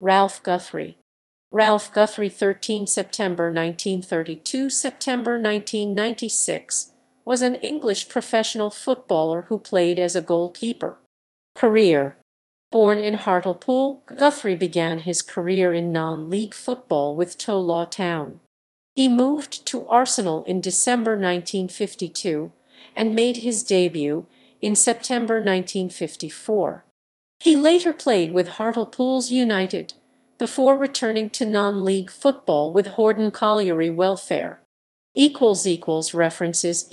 Ralph Guthrie. Ralph Guthrie 13 September 1932 September 1996 was an English professional footballer who played as a goalkeeper. Career Born in Hartlepool, Guthrie began his career in non-league football with Tow Law Town. He moved to Arsenal in December 1952 and made his debut in September 1954. He later played with Hartlepool's United before returning to non-league football with Horden Colliery Welfare. References